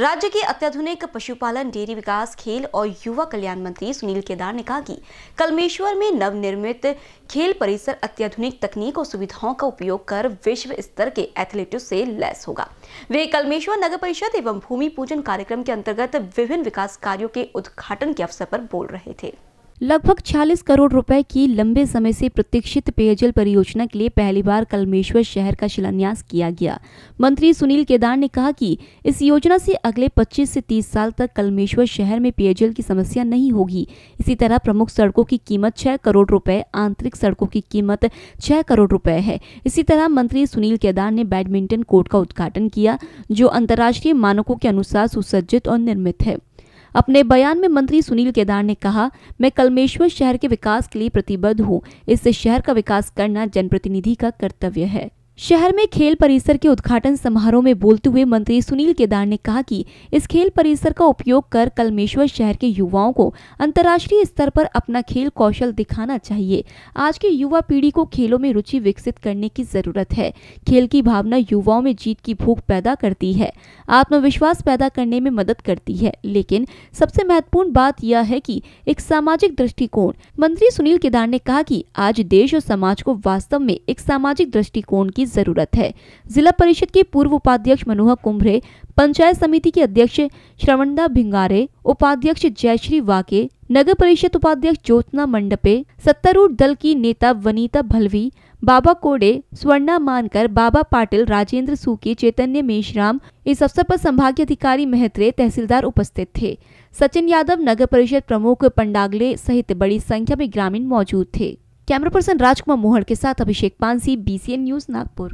राज्य के अत्याधुनिक पशुपालन, डेयरी विकास, खेल और युवा कल्याण मंत्री सुनील केदार ने कहा कि कलमेश्वर में नवनिर्मित खेल परिसर अत्याधुनिक तकनीक और सुविधाओं का उपयोग कर विश्व स्तर के एथलीटों से लैस होगा। वे कलमेश्वर नगर परिषद एवं भूमि पूजन कार्यक्रम के अंतर्गत विभिन्न विकास कार्यो के उद्घाटन के अवसर पर बोल रहे थे। लगभग 40 करोड़ रुपए की लंबे समय से प्रतीक्षित पेयजल परियोजना के लिए पहली बार कलमेश्वर शहर का शिलान्यास किया गया। मंत्री सुनील केदार ने कहा कि इस योजना से अगले 25 से 30 साल तक कलमेश्वर शहर में पेयजल की समस्या नहीं होगी। इसी तरह प्रमुख सड़कों की कीमत छह करोड़ रुपए, आंतरिक सड़कों की कीमत छह करोड़ रुपए है। इसी तरह मंत्री सुनील केदार ने बैडमिंटन कोर्ट का उद्घाटन किया, जो अंतर्राष्ट्रीय मानकों के अनुसार सुसज्जित और निर्मित है। अपने बयान में मंत्री सुनील केदार ने कहा, मैं कलमेश्वर शहर के विकास के लिए प्रतिबद्ध हूँ। इससे शहर का विकास करना जनप्रतिनिधि का कर्तव्य है। शहर में खेल परिसर के उद्घाटन समारोह में बोलते हुए मंत्री सुनील केदार ने कहा कि इस खेल परिसर का उपयोग कर कलमेश्वर शहर के युवाओं को अंतर्राष्ट्रीय स्तर पर अपना खेल कौशल दिखाना चाहिए। आज की युवा पीढ़ी को खेलों में रुचि विकसित करने की ज़रूरत है। खेल की भावना युवाओं में जीत की भूख पैदा करती है। आत्मविश्वास पैदा करने में मदद करती है। लेकिन सबसे महत्वपूर्ण बात यह है कि एक सामाजिक दृष्टिकोण। मंत्री सुनील केदार ने कहा कि आज देश और समाज को वास्तव में एक सामाजिक दृष्टिकोण की ज़रूरत है। जिला परिषद के पूर्व उपाध्यक्ष मनोहर कुंभरे, पंचायत समिति के अध्यक्ष श्रवणदा भिंगारे, उपाध्यक्ष जयश्री वाके, नगर परिषद उपाध्यक्ष ज्योतना मंडपे, सत्तारूढ़ दल की नेता वनीता भलवी, बाबा कोडे, स्वर्णा मानकर, बाबा पाटिल, राजेंद्र सूकी, चैतन्य मेशराम इस अवसर पर संभागीय अधिकारी महत्रे, तहसीलदार उपस्थित थे। सचिन यादव नगर परिषद प्रमुख, पंडागले सहित बड़ी संख्या में ग्रामीण मौजूद थे। कैमरा पर्सन राजकुमार मोहन के साथ अभिषेक पानसी बीसीएन न्यूज़ नागपुर।